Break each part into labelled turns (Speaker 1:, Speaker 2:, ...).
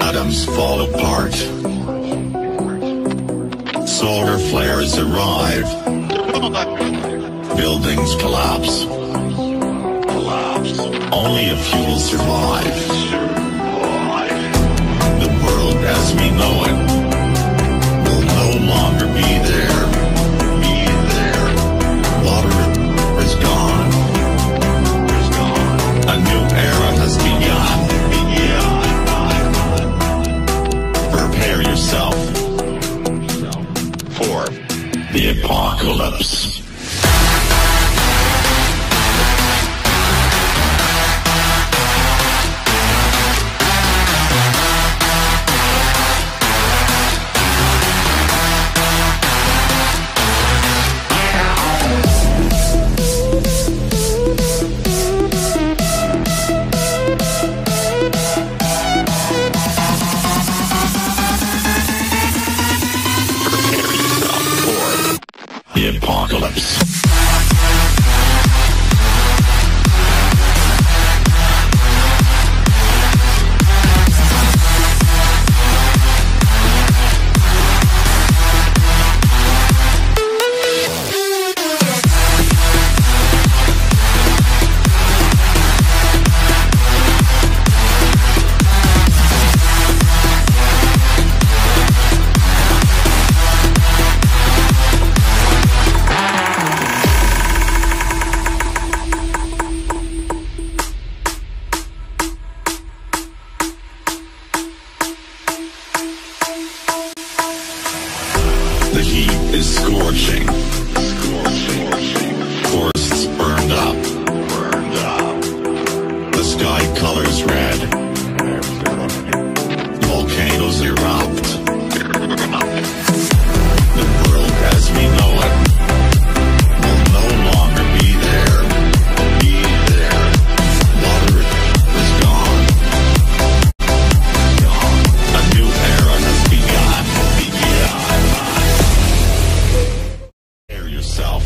Speaker 1: Atoms fall apart. Solar flares arrive. Buildings collapse. Only a few will survive. The world as we know it apocalypse. The apocalypse. Colors red. Volcanoes erupt. The world as we know it will no longer be there. Be there. Is gone. Gone. A new era has begun. Prepare yourself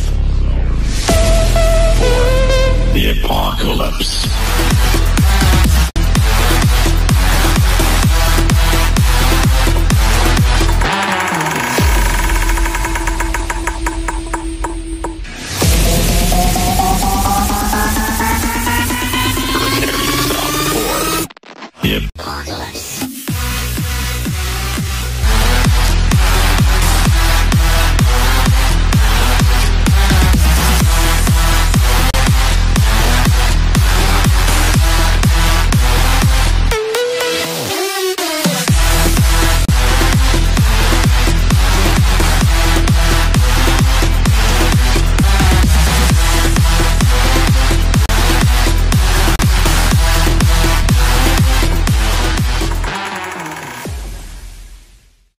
Speaker 1: for the apocalypse.